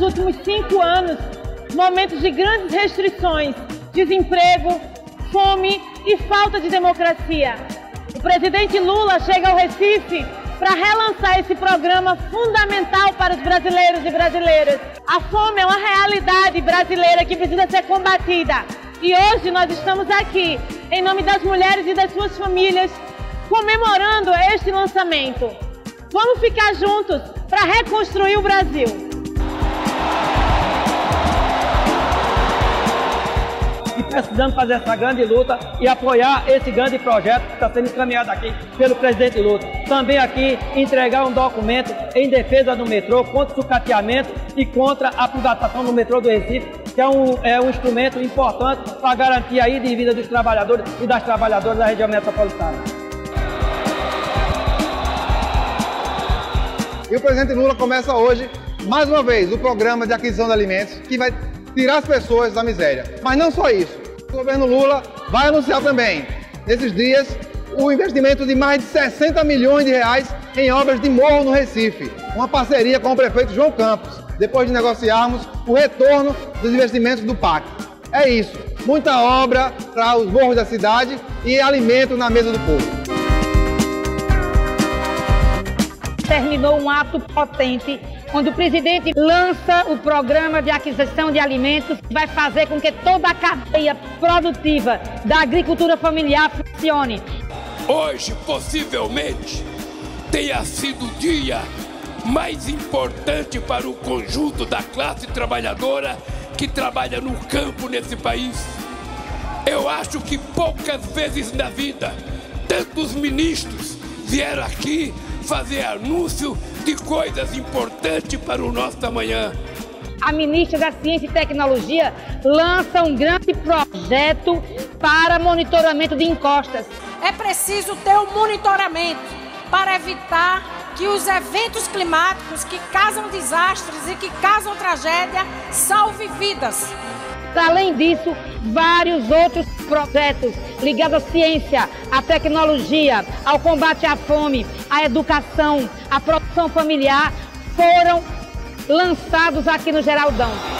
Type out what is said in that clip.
últimos cinco anos momentos de grandes restrições, desemprego, fome e falta de democracia. O presidente Lula chega ao Recife para relançar esse programa fundamental para os brasileiros e brasileiras. A fome é uma realidade brasileira que precisa ser combatida. E hoje nós estamos aqui, em nome das mulheres e das suas famílias, comemorando este lançamento. Vamos ficar juntos para reconstruir o Brasil. Precisamos fazer essa grande luta e apoiar esse grande projeto que está sendo encaminhado aqui pelo presidente Lula. Também aqui entregar um documento em defesa do metrô contra o sucateamento e contra a privatização do metrô do Recife, que é um, é um instrumento importante para garantir aí de vida dos trabalhadores e das trabalhadoras da região metropolitana. E o presidente Lula começa hoje, mais uma vez, o programa de aquisição de alimentos, que vai tirar as pessoas da miséria. Mas não só isso. O governo Lula vai anunciar também, nesses dias, o investimento de mais de 60 milhões de reais em obras de morro no Recife. Uma parceria com o prefeito João Campos, depois de negociarmos o retorno dos investimentos do PAC. É isso. Muita obra para os morros da cidade e alimento na mesa do povo. Terminou um ato potente quando o presidente lança o programa de aquisição de alimentos, vai fazer com que toda a cadeia produtiva da agricultura familiar funcione. Hoje, possivelmente, tenha sido o dia mais importante para o conjunto da classe trabalhadora que trabalha no campo nesse país. Eu acho que poucas vezes na vida tantos ministros vieram aqui fazer anúncio de coisas importantes para o nosso amanhã. A ministra da Ciência e Tecnologia lança um grande projeto para monitoramento de encostas. É preciso ter um monitoramento para evitar que os eventos climáticos que causam desastres e que causam tragédia salve vidas. Além disso, vários outros projetos ligados à ciência, à tecnologia, ao combate à fome, à educação, à produção familiar foram lançados aqui no Geraldão.